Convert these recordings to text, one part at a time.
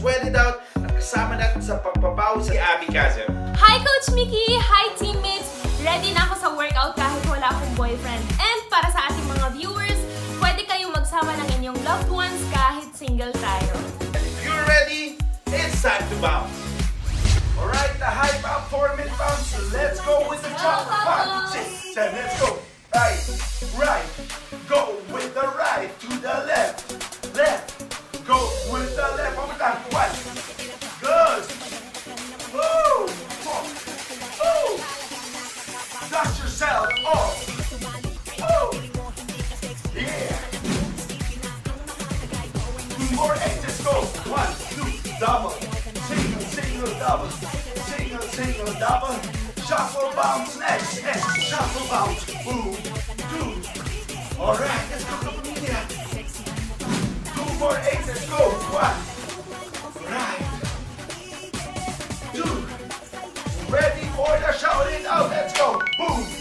sweat it out at kasama natin sa pagpapawi si Abby Kazem. Hi, Coach Mickey! Hi, teammates! Ready na ako sa workout kahit wala akong boyfriend. And para sa ating mga viewers, pwede kayong magsama ng inyong loved ones kahit single tayo. And if you're ready, it's time to bounce. Alright, the high bounce, 4 minute bounce. Let's go with the chop. 5, 6, 7, let's go. Right, right. Go Bounce, next, next. Shuffle, bounce. Boom, two. All right, let's go, Kapamilya. Two more eight, let's go. One. Right. Two. Ready for the shout it out. Let's go. Boom.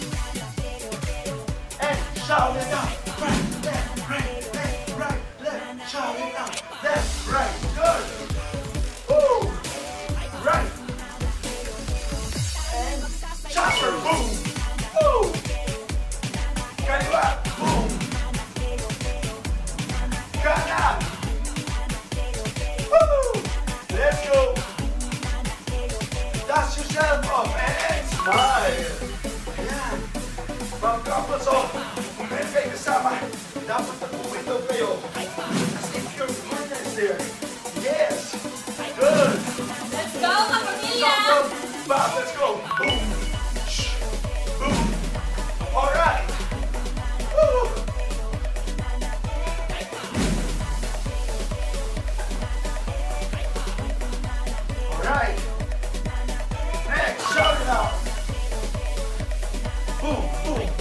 yourself op and smile. en From op. zone. Let's take this samen. Dapat nakuwin ito kayo. If your partner is there. Yes. Good. Let's go, Mamma. Bob, let's go. Boom.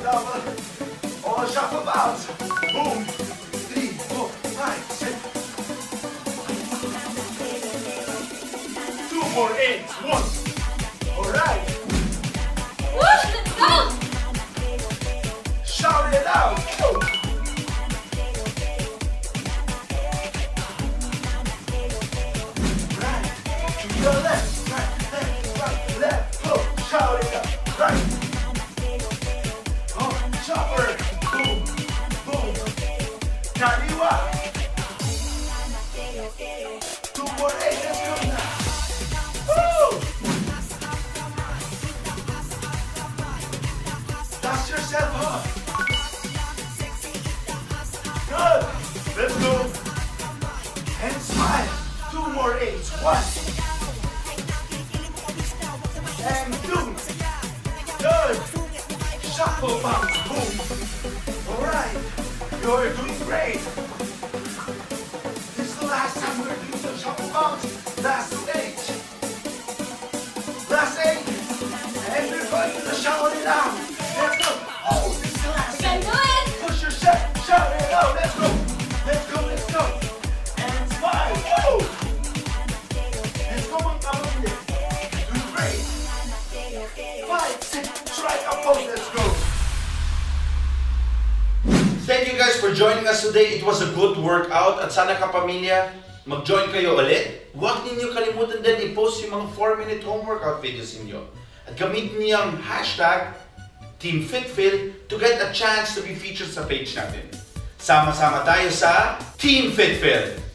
double. All shuffle bounce. Boom. Three, four, five, six. Two more eight. One. All right. Eights. One. And two. Good. Shuffle bounce. Boom. All right. You're doing great. This is the last time we're doing the shuffle bounce. Last eight. Last eight. The shout it out. Six, strike a. Let's go. Thank you guys for joining us today. It was a good workout at sana kapamilya, mag-join kayo ulit. Huwag ninyo kalimutan din i-post yung mga 4-minute home workout videos ninyo. At gamitin niyo ang hashtag Team to get a chance to be featured sa page natin. Sama-sama tayo sa Team FitFil!